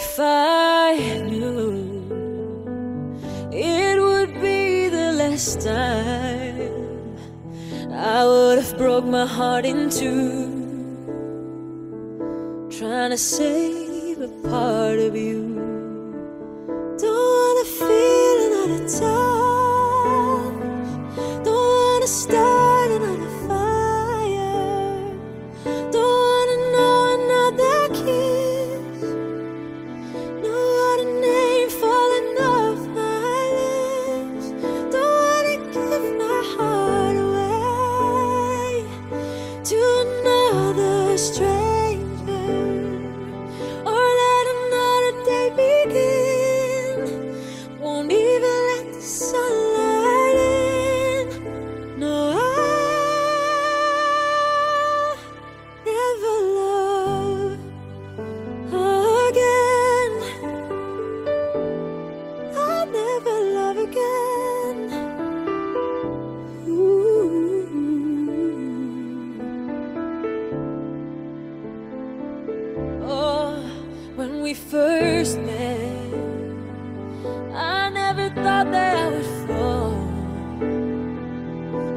If I knew it would be the last time, I would have broke my heart in two, trying to save a part of you. Another we first met, I never thought that I would fall.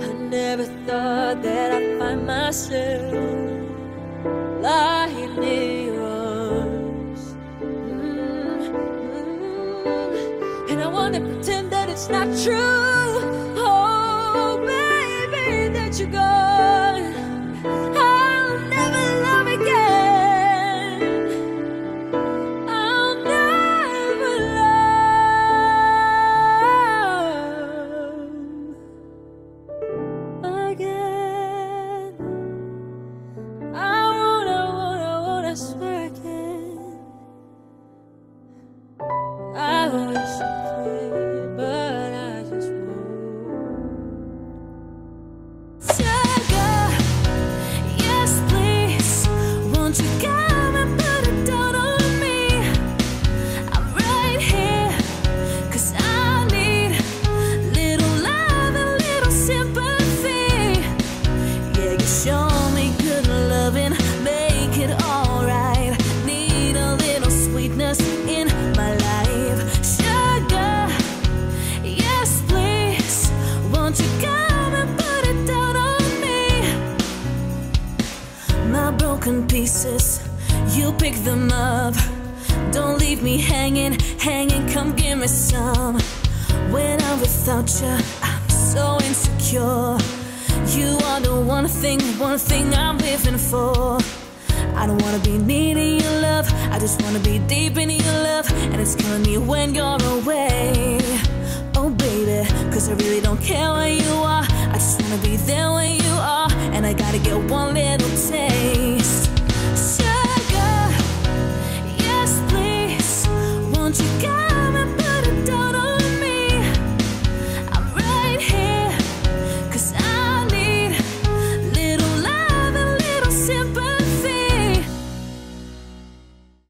I never thought that I'd find myself lying in your arms. Mm, mm. And I wanna pretend that it's not true. Broken pieces, you pick them up. Don't leave me hanging, hanging, come give me some. When I'm without you, I'm so insecure. You are the one thing, one thing I'm living for. I don't wanna be needing your love, I just wanna be deep in your love. And it's killing me when you're away. Oh, baby, cause I really don't care where you are.